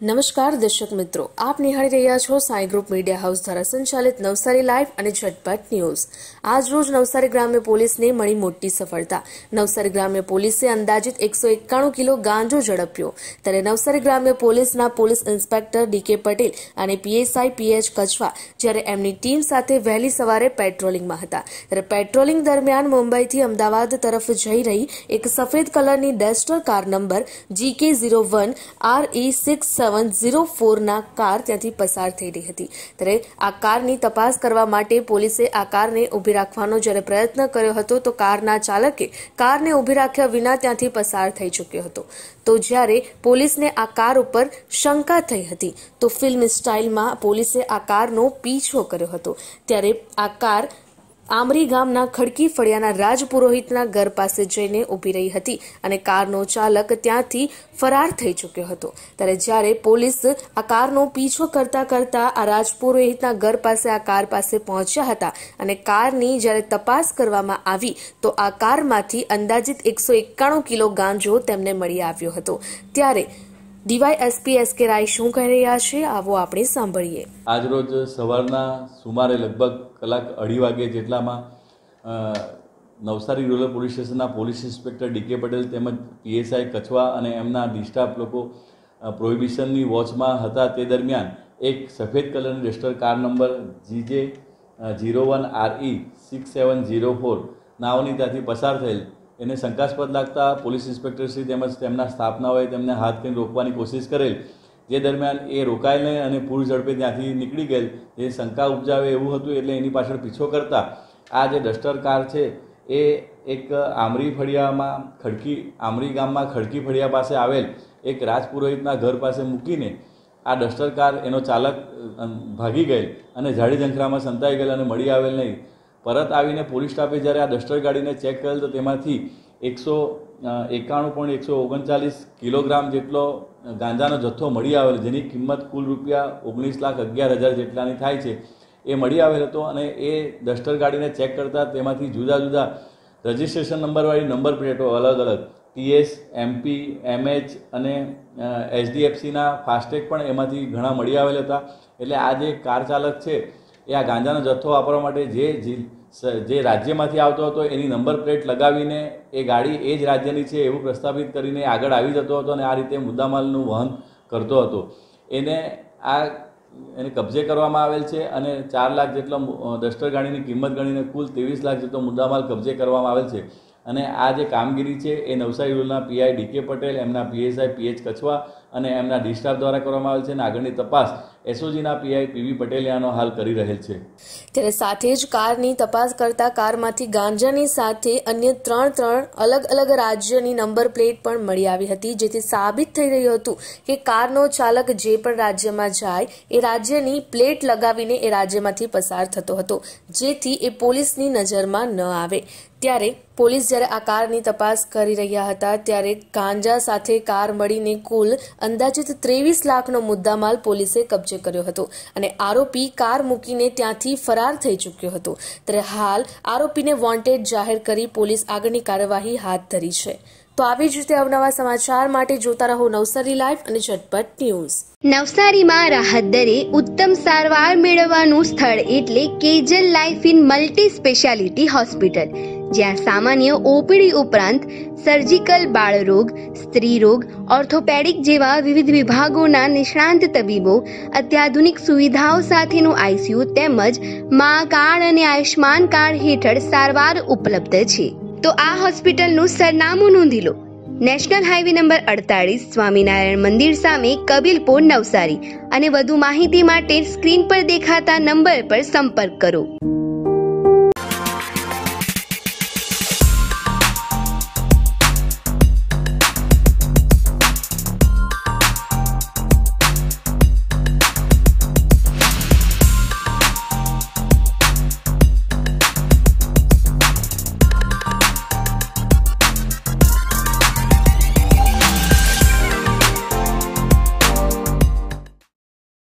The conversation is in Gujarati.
નમસ્કાર દર્શક મિત્રો, આપ નિહાળી રહ્યા છો સાંઈ ગ્રુપ મીડિયા હાઉસ દ્વારા સંચાલિત નવસારી લાઈવ અને ઝટપટ ન્યૂઝ. આજ રોજ નવસારી ગ્રામ્ય પોલીસને મળી મોટી સફળતા. નવસારી ગ્રામ્ય પોલીસે અંદાજિત એકસો એકાણું કિલો ગાંજો ઝડપ્યો. ત્યારે નવસારી ગ્રામ્ય પોલીસના પોલીસ ઇન્સ્પેક્ટર ડીકે પટેલ અને પીએસઆઈ પીએચ કચવા જ્યારે એમની ટીમ સાથે વહેલી સવારે પેટ્રોલિંગમાં હતા. ત્યારે પેટ્રોલિંગ દરમિયાન મુંબઈથી અમદાવાદ તરફ જઈ રહી એક સફેદ કલરની Duster car number GK zero one R E six seven zero ફોરના car ત્યાંથી પસાર થઈ રહી હતી ત્યારે આ કારની તપાસ કરવા માટે પોલીસે આ કારને ઊભી રાખવાનો જ્યારે પ્રયત્ન કર્યો હતો તો કારના ચાલકે કારને ઊભી રાખ્યા વિના ત્યાંથી પસાર થઈ ચૂક્યો હતો તો જ્યારે પોલીસને આ કાર ઉપર શંકા થઈ હતી તો ફિલ્મ સ્ટાઇલમાં પોલીસે આ કારનો પીછો કર્યો હતો ત્યારે આ કાર આમરી ગામના ખડકી ફળિયાના રાજ પુરોહિતના ઘર પાસે જઈને ઊભી રહી હતી અને કારનો ચાલક ત્યાંથી ફરાર થઈ ચૂક્યો હતો. ત્યારે જ્યારે પોલીસ આ કારનો પીછો કરતા કરતા આ રાજ પુરોહિતના ઘર પાસે આ કાર પાસે પહોંચ્યા હતા અને કારની જ્યારે તપાસ કરવામાં આવી, તો આ કારમાંથી અંદાજિત એકસો એકાણું કિલો ગાંજો તેમને મળી આવ્યો હતો. ત્યારે ડીવાયએસપી એસ કે રાય શું કહી રહ્યા છે, આવો આપણે સાંભળીએ. આજરોજ સવારના સુમારે લગભગ કલાક અઢી વાગે જેટલામાં નવસારી રૂરલ પોલીસ સ્ટેશનના પોલીસ ઇન્સ્પેક્ટર ડીકે પટેલ તેમજ પીએસઆઈ કછવા અને એમના ડિસ્ટાફ લોકો પ્રોહિબિશનની વોચમાં હતા. તે દરમિયાન એક સફેદ કલરની register car number GJ zero one RE six seven zero four નાઓની ત્યાંથી પસાર થયેલ એને શંકાસ્પદ લાગતા પોલીસ ઇન્સ્પેક્ટરશ્રી તેમજ તેમના સ્થાપનાઓએ તેમને હાથ કરીને રોકવાની કોશિશ કરેલ. જે દરમિયાન એ રોકાયેલ નહીં અને પૂર ઝડપે ત્યાંથી નીકળી ગયેલ. એ શંકા ઉપજાવે એવું હતું એટલે એની પાછળ પીછો કરતા. આ જે ડસ્ટર કાર છે, એ એક આમરી ફળિયામાં ખડકી, આમરી ગામમાં ખડકી ફળિયા પાસે આવેલ એક રાજપુરોહિતના ઘર પાસે મૂકીને આ ડસ્ટર કાર એનો ચાલક ભાગી ગયેલ અને ઝાડી ઝંખરામાં સંતાઈ ગયેલ અને મળી આવેલ નહીં. પરત આવીને પોલીસ સ્ટાફે જ્યારે આ ડસ્ટર ગાડીને ચેક કરેલ તો તેમાંથી એકસો એકાણું પોઈન્ટ એકસો ઓગણચાલીસ કિલોગ્રામ જેટલો ગાંજાનો જથ્થો મળી આવેલો, જેની કિંમત કુલ રૂપિયા ઓગણીસ લાખ અગિયાર હજાર જેટલાની થાય છે, એ મળી આવેલ હતો અને એ ડસ્ટર ગાડીને ચેક કરતા તેમાંથી જુદા જુદા રજિસ્ટ્રેશન નંબરવાળી નંબર પ્લેટો અલગ અલગ, ટીએસ, એમપી, એમએચ અને એચડીએફસીના ફાસ્ટેગ પણ એમાંથી ઘણા મળી આવેલ હતા. એટલે આ જે કાર ચાલક છે એ આ ગાંજાનો જથ્થો વાપરવા માટે જે જે રાજ્યમાંથી આવતો હતો, એની નંબર પ્લેટ લગાવીને એ ગાડી એ જ રાજ્યની છે એવું પ્રસ્થાપિત કરીને આગળ આવી જતો હતો અને આ રીતે મુદ્દામાલનું વહન કરતો હતો. એને આ એને કબજે કરવામાં આવેલ છે અને ચાર લાખ જેટલો ડસ્ટર ગાડીની કિંમત ગણીને કુલ ત્રેવીસ લાખ જેટલો મુદ્દામાલ કબજે કરવામાં આવેલ છે. અને આ જે કામગીરી છે એ નવસારી રૂલના પીઆઈ ડીકે પટેલ, એમના પીએસઆઈ પીએચ કછવા અને એમના ડી દ્વારા કરવામાં આવેલ છે અને આગળની તપાસ એસઓજીના પીઆઈ પીવી પટેલિયાનો હાલ કરી રહેલ છે. ત્યારે સાથે જ કારની તપાસ કરતા કારમાંથી ગાંજાની સાથે અન્ય ત્રણ ત્રણ અલગ અલગ રાજ્યની નંબર પ્લેટ પણ મળી આવી હતી, જેથી સાબિત થઈ રહ્યું હતું કે કારનો ચાલક જે પણ રાજ્યમાં જાય, એ રાજ્યની પ્લેટ લગાવીને એ રાજ્યમાંથી પસાર થતો હતો, જેથી એ પોલીસની નજરમાં ન આવે. ત્યારે પોલીસ જ્યારે આ કારની તપાસ કરી રહ્યા હતા, ત્યારે ગાંજા સાથે કાર મળીને કુલ અંદાજિત ત્રેવીસ લાખનો મુદ્દામાલ પોલીસે કબજે કર્યો હતો અને આરોપી કાર મૂકીને ત્યાંથી ફરાર થઈ ચૂક્યો હતો. ત્યારે હાલ આરોપીને વોન્ટેડ જાહેર કરી પોલીસ આગળની કાર્યવાહી હાથ ધરી છે. તો આવી જ રીતે અવનવા સમાચાર માટે જોતા રહો નવસારી લાઈવ અને ઝટપટ ન્યૂઝ. નવસારીમાં રાહત દરે ઉત્તમ સારવાર મેળવવાનું સ્થળ એટલે Kejal life in multi speciality hospital. જ્યાં સામાન્ય ઓપીડી ઉપરાંત સર્જિકલ બાળરોગ, સ્ત્રીરોગ ઓર્થોપેડિક જેવા વિવિધ વિભાગોના નિષ્ણાંત તબીબો, અત્યાધુનિક સુવિધાઓ સાથેનું આઈસીયુ તેમજ મા કાર્ડ અને આયુષ્માન કાર્ડ હેઠળ સારવાર ઉપલબ્ધ છે. તો આ હોસ્પિટલનું સરનામું નોંધી લો. નેશનલ હાઈવે નંબર અડતાળીસ, સ્વામિનારાયણ મંદિર સામે કબીલપુર નવસારી અને વધુ માહિતી માટે સ્ક્રીન પર દેખાતા નંબર પર સંપર્ક કરો.